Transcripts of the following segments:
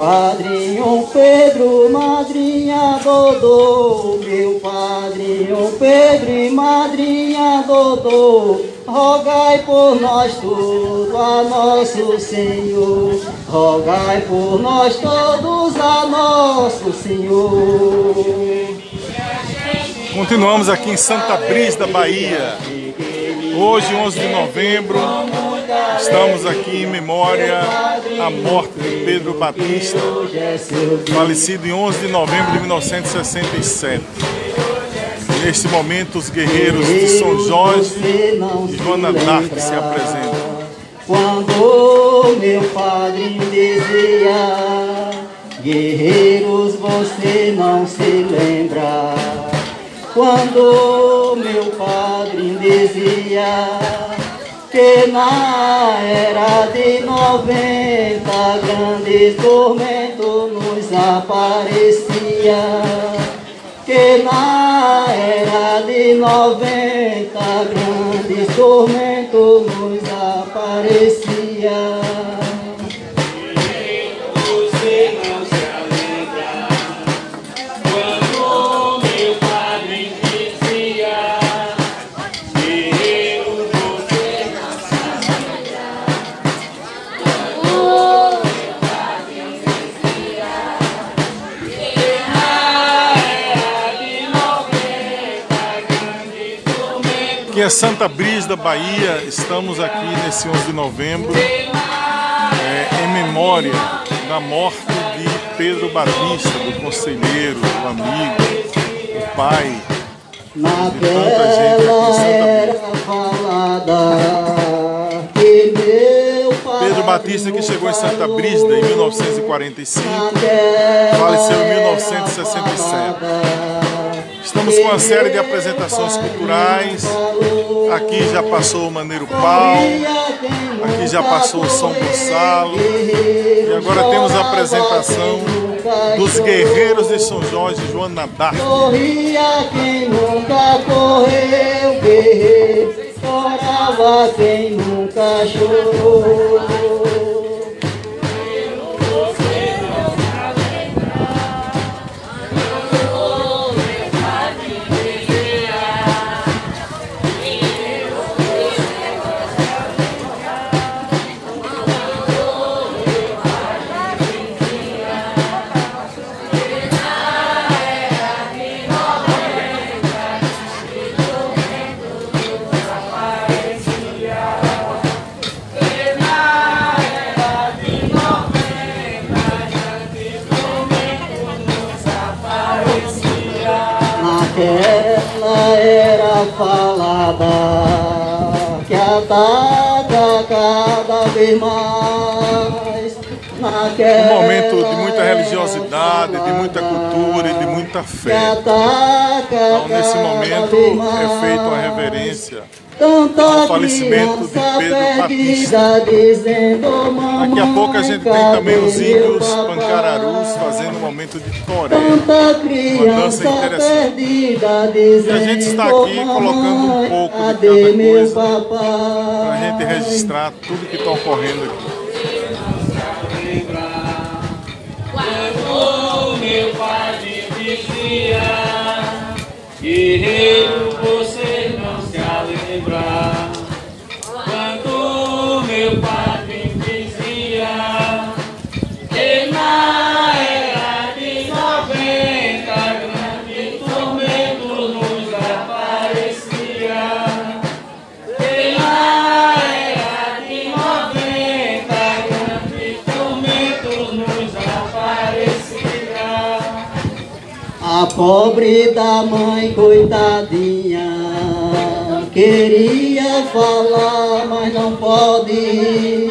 Padrinho Pedro, madrinha Dodô, meu padrinho Pedro e madrinha Dodô, rogai por nós todos a nosso Senhor, rogai por nós todos a nosso Senhor. Continuamos aqui em Santa Brisa da Bahia. Hoje, 11 de novembro, estamos aqui em memória à morte de Pedro Batista, falecido em 11 de novembro de 1967. Neste momento, os guerreiros de São Jorge e Joana d'Arc se apresentam. Quando meu padre dizia, guerreiros, você não se lembra. Quando meu padre dizia que na era de noventa grandes tormentos nos aparecia que na era de noventa grandes tormentos nos aparecia. Aqui é Santa Brisa da Bahia, estamos aqui nesse 11 de novembro, é, em memória da morte de Pedro Batista, do conselheiro, do amigo, do pai. Naquela era falada que meu pai Pedro Batista que chegou em Santa Brígida em 1945, naquela faleceu em era 1967. Estamos com uma série de apresentações culturais. Aqui já passou o Maneiro Pau, aqui já passou o São Gonçalo. E agora temos a apresentação dos guerreiros de São Jorge Joana d'Arc. Corria quem nunca correu, guerreiro, chorava quem nunca chorou. Falada que ataca cada vez mais. Um momento de muita religiosidade, de muita cultura e de muita fé. Então, nesse momento, é feita uma reverência Tanta ao falecimento de Pedro dizendo, Daqui a pouco a gente tem "Mamãe, também os índios meu papai?" pancararus fazendo um momento de toré. Tanta criança interessante. E a gente está aqui colocando um "Mamãe, pouco de cada coisa papai?" Para a gente registrar tudo que está ocorrendo aqui. Se lembra Quando meu padre dizia Que era de noventa Grande tormento nos aparecia. Que era de noventa Grande tormento nos aparecia. A pobre da mãe, coitadinha, queria falar, mas não pode.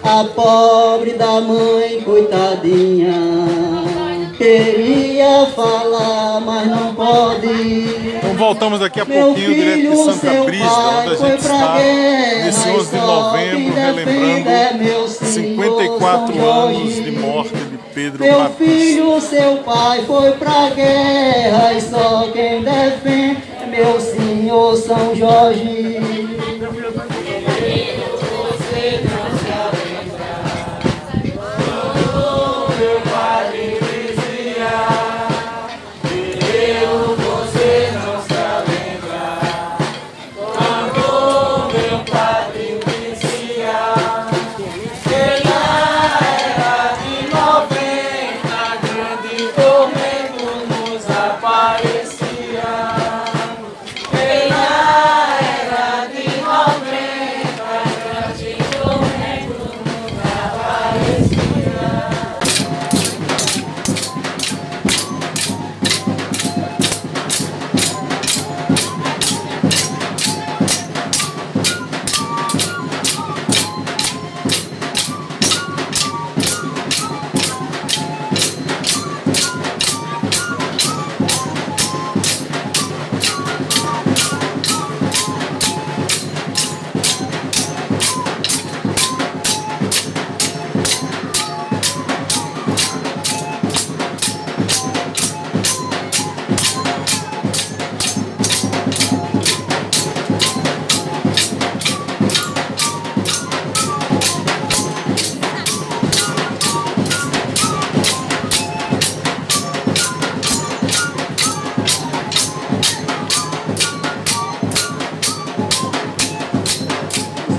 A pobre da mãe, coitadinha, queria falar, mas não pode. Então voltamos daqui a Meu pouquinho direto de filho, Santa pai onde a foi gente está guerra, nesse e 11 de novembro, é relembrando Senhor, 54 São anos de morte de Pedro Meu filho, seu pai foi pra guerra e só São Jorge.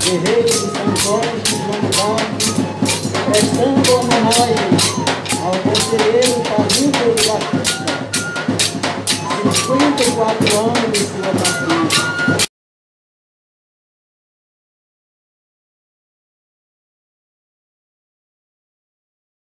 guerreiros de São Antônio de João Balde, prestando homenagem ao conselheiro Paulinho